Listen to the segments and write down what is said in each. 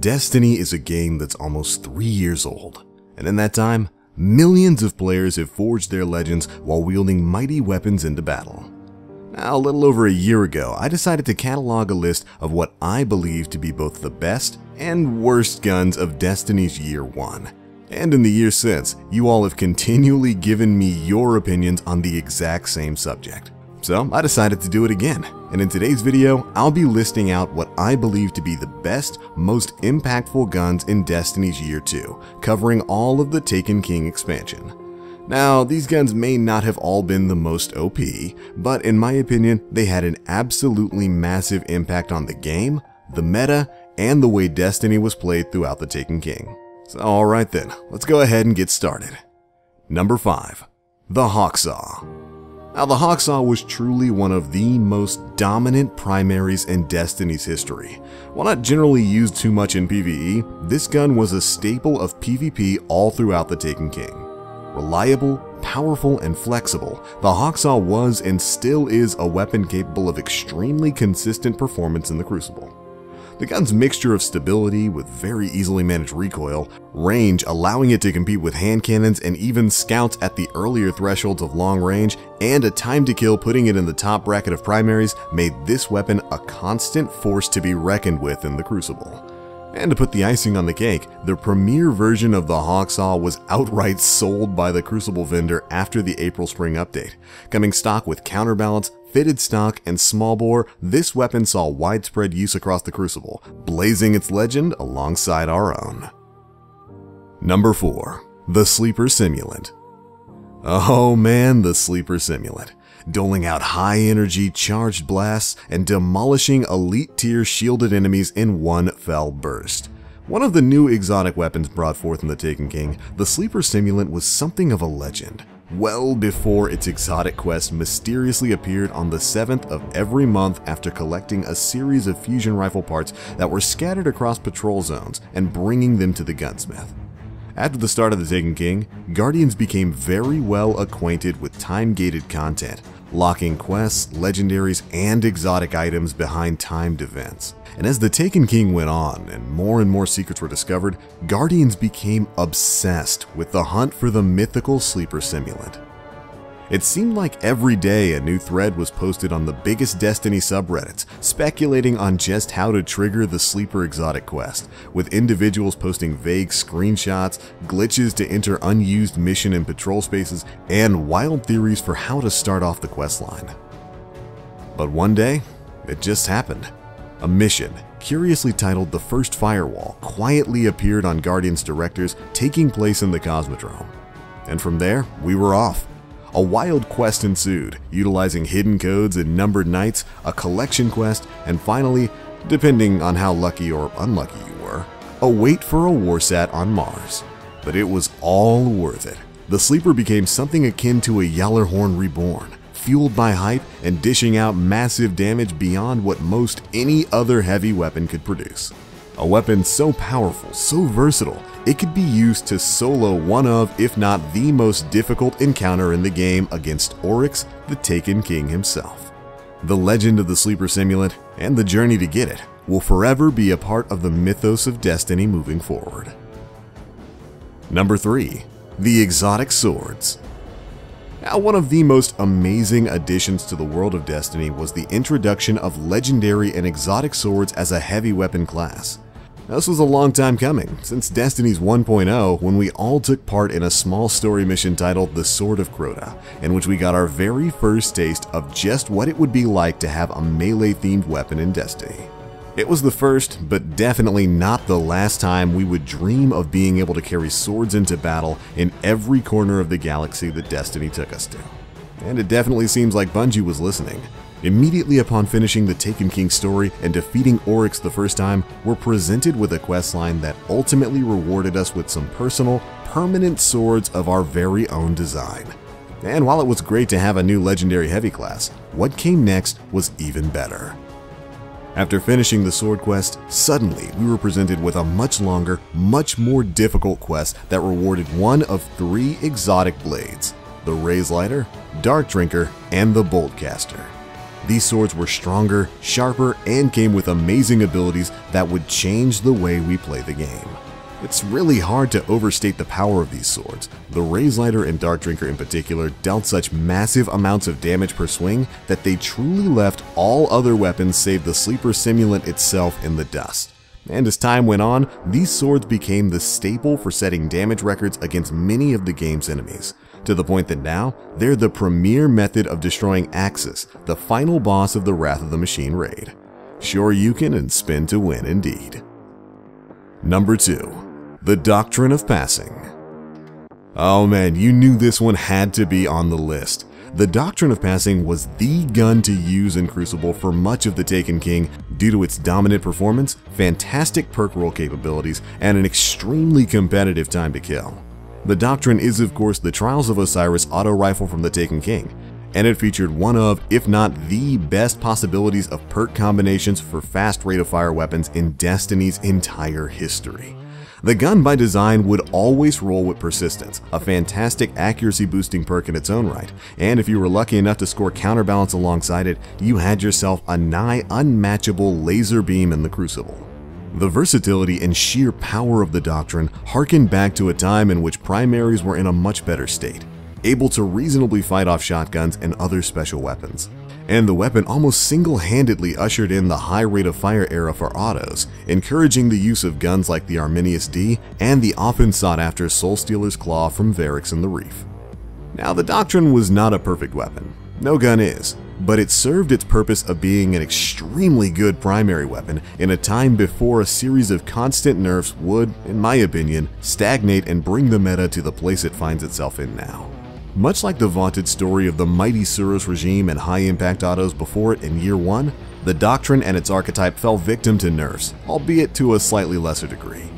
Destiny is a game that's almost three years old, and in that time, millions of players have forged their legends while wielding mighty weapons into battle. Now, a little over a year ago, I decided to catalog a list of what I believe to be both the best and worst guns of Destiny's Year 1. And in the years since, you all have continually given me your opinions on the exact same subject. So I decided to do it again, and in today's video, I'll be listing out what I believe to be the best, most impactful guns in Destiny's Year 2, covering all of the Taken King expansion. Now, these guns may not have all been the most OP, but in my opinion, they had an absolutely massive impact on the game, the meta, and the way Destiny was played throughout the Taken King. So alright then, let's go ahead and get started. Number 5. The Hawksaw. Now, the Hawksaw was truly one of the most dominant primaries in Destiny's history. While not generally used too much in PvE, this gun was a staple of PvP all throughout the Taken King. Reliable, powerful, and flexible, the Hawksaw was and still is a weapon capable of extremely consistent performance in the Crucible. The gun's mixture of stability with very easily managed recoil, range allowing it to compete with hand cannons and even scouts at the earlier thresholds of long range, and a time to kill putting it in the top bracket of primaries made this weapon a constant force to be reckoned with in the Crucible. And to put the icing on the cake, the premier version of the Hawksaw was outright sold by the Crucible vendor after the April Spring update. Coming stock with counterbalance, fitted stock, and small bore, this weapon saw widespread use across the Crucible, blazing its legend alongside our own. Number 4. The Sleeper Simulant Oh man, the Sleeper Simulant doling out high energy charged blasts and demolishing elite tier shielded enemies in one fell burst. One of the new exotic weapons brought forth in the Taken King, the Sleeper Simulant was something of a legend. Well before its exotic quest mysteriously appeared on the 7th of every month after collecting a series of fusion rifle parts that were scattered across patrol zones and bringing them to the gunsmith. After the start of the Taken King, Guardians became very well acquainted with time-gated content, locking quests, legendaries, and exotic items behind timed events. And as the Taken King went on and more and more secrets were discovered, Guardians became obsessed with the hunt for the mythical sleeper simulant. It seemed like every day a new thread was posted on the biggest Destiny subreddits, speculating on just how to trigger the Sleeper Exotic quest, with individuals posting vague screenshots, glitches to enter unused mission and patrol spaces, and wild theories for how to start off the questline. But one day, it just happened. A mission, curiously titled The First Firewall, quietly appeared on Guardian's directors, taking place in the Cosmodrome. And from there, we were off. A wild quest ensued, utilizing hidden codes and numbered nights, a collection quest, and finally, depending on how lucky or unlucky you were, a wait for a warsat on Mars. But it was all worth it. The Sleeper became something akin to a Gjallarhorn reborn, fueled by hype and dishing out massive damage beyond what most any other heavy weapon could produce. A weapon so powerful, so versatile, it could be used to solo one of, if not the most difficult encounter in the game against Oryx, the Taken King himself. The legend of the Sleeper Simulant, and the journey to get it, will forever be a part of the mythos of Destiny moving forward. Number 3. The Exotic Swords now, one of the most amazing additions to the world of Destiny was the introduction of legendary and exotic swords as a heavy weapon class. This was a long time coming, since Destiny's 1.0 when we all took part in a small story mission titled The Sword of Crota, in which we got our very first taste of just what it would be like to have a melee themed weapon in Destiny. It was the first, but definitely not the last time we would dream of being able to carry swords into battle in every corner of the galaxy that Destiny took us to. And it definitely seems like Bungie was listening, Immediately upon finishing the Taken King story and defeating Oryx the first time, we're presented with a questline that ultimately rewarded us with some personal, permanent swords of our very own design. And while it was great to have a new legendary heavy class, what came next was even better. After finishing the sword quest, suddenly we were presented with a much longer, much more difficult quest that rewarded one of three exotic blades, the Raze Lighter, Dark Drinker, and the Boltcaster. These swords were stronger, sharper, and came with amazing abilities that would change the way we play the game. It's really hard to overstate the power of these swords. The Razelighter and Dark Drinker in particular dealt such massive amounts of damage per swing that they truly left all other weapons save the Sleeper Simulant itself in the dust. And as time went on, these swords became the staple for setting damage records against many of the game's enemies, to the point that now they're the premier method of destroying Axis, the final boss of the Wrath of the Machine raid. Sure you can and spin to win indeed. Number 2. The Doctrine of Passing. Oh man, you knew this one had to be on the list. The Doctrine of Passing was the gun to use in Crucible for much of the Taken King due to its dominant performance, fantastic perk roll capabilities, and an extremely competitive time to kill. The Doctrine is of course the Trials of Osiris auto rifle from the Taken King, and it featured one of, if not the best possibilities of perk combinations for fast rate of fire weapons in Destiny's entire history. The gun by design would always roll with persistence, a fantastic accuracy boosting perk in its own right, and if you were lucky enough to score counterbalance alongside it, you had yourself a nigh unmatchable laser beam in the Crucible. The versatility and sheer power of the Doctrine harken back to a time in which primaries were in a much better state, able to reasonably fight off shotguns and other special weapons and the weapon almost single-handedly ushered in the high rate of fire era for autos, encouraging the use of guns like the Arminius D and the often sought-after Soul Stealer's Claw from Variks and the Reef. Now, the Doctrine was not a perfect weapon. No gun is, but it served its purpose of being an extremely good primary weapon in a time before a series of constant nerfs would, in my opinion, stagnate and bring the meta to the place it finds itself in now. Much like the vaunted story of the mighty Suros regime and high-impact autos before it in year 1, the Doctrine and its archetype fell victim to nerfs, albeit to a slightly lesser degree.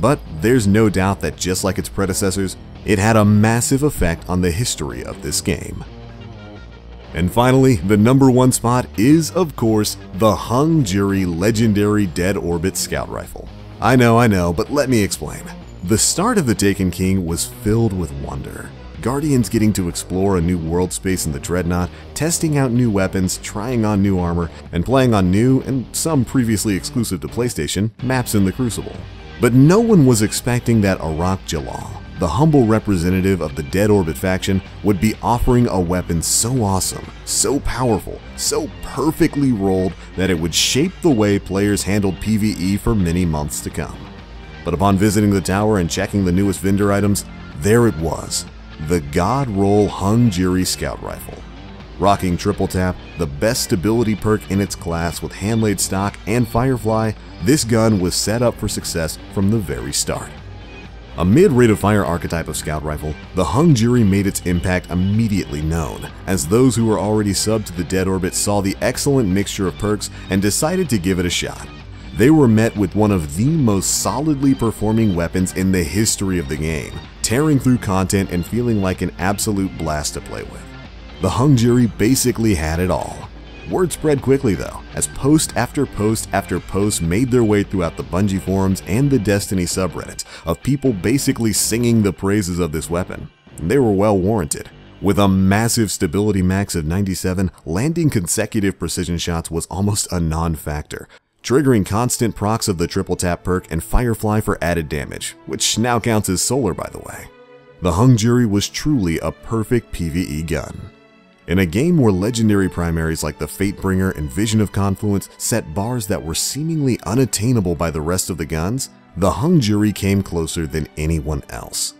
But there's no doubt that just like its predecessors, it had a massive effect on the history of this game. And finally, the number one spot is, of course, the Hung Jury Legendary Dead Orbit Scout Rifle. I know, I know, but let me explain. The start of the Taken King was filled with wonder. Guardians getting to explore a new world space in the Dreadnought, testing out new weapons, trying on new armor, and playing on new, and some previously exclusive to PlayStation, maps in the Crucible. But no one was expecting that Arach Jalaal, the humble representative of the Dead Orbit faction, would be offering a weapon so awesome, so powerful, so perfectly rolled that it would shape the way players handled PvE for many months to come. But upon visiting the tower and checking the newest vendor items, there it was, the God Roll Hung Jury Scout Rifle. Rocking Triple Tap, the best stability perk in its class with hand-laid stock and Firefly, this gun was set up for success from the very start. A mid-rate of fire archetype of scout rifle, the Hung Jury made its impact immediately known, as those who were already subbed to the Dead Orbit saw the excellent mixture of perks and decided to give it a shot. They were met with one of the most solidly performing weapons in the history of the game, tearing through content and feeling like an absolute blast to play with. The Hung Jury basically had it all. Word spread quickly though, as post after post after post made their way throughout the Bungie forums and the Destiny subreddits of people basically singing the praises of this weapon. They were well warranted. With a massive stability max of 97, landing consecutive precision shots was almost a non-factor, triggering constant procs of the triple tap perk and Firefly for added damage, which now counts as solar by the way. The Hung Jury was truly a perfect PvE gun. In a game where legendary primaries like the Fatebringer and Vision of Confluence set bars that were seemingly unattainable by the rest of the guns, the Hung Jury came closer than anyone else.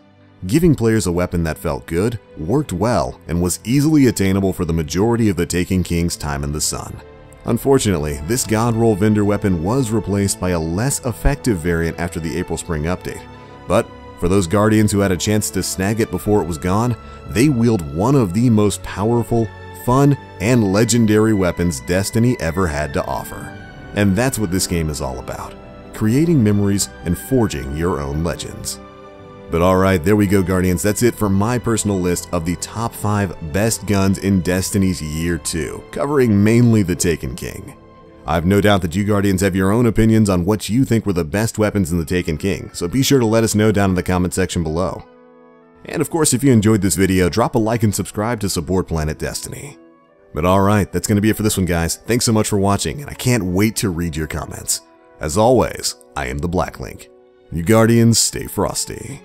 Giving players a weapon that felt good, worked well, and was easily attainable for the majority of the Taken King's time in the sun. Unfortunately, this God Roll vendor weapon was replaced by a less effective variant after the April Spring update. But for those Guardians who had a chance to snag it before it was gone, they wield one of the most powerful, fun, and legendary weapons Destiny ever had to offer. And that's what this game is all about creating memories and forging your own legends. But alright, there we go Guardians, that's it for my personal list of the top 5 best guns in Destiny's Year 2, covering mainly the Taken King. I've no doubt that you Guardians have your own opinions on what you think were the best weapons in the Taken King, so be sure to let us know down in the comment section below. And of course, if you enjoyed this video, drop a like and subscribe to support Planet Destiny. But alright, that's going to be it for this one, guys. Thanks so much for watching, and I can't wait to read your comments. As always, I am the Black Link. You Guardians, stay frosty.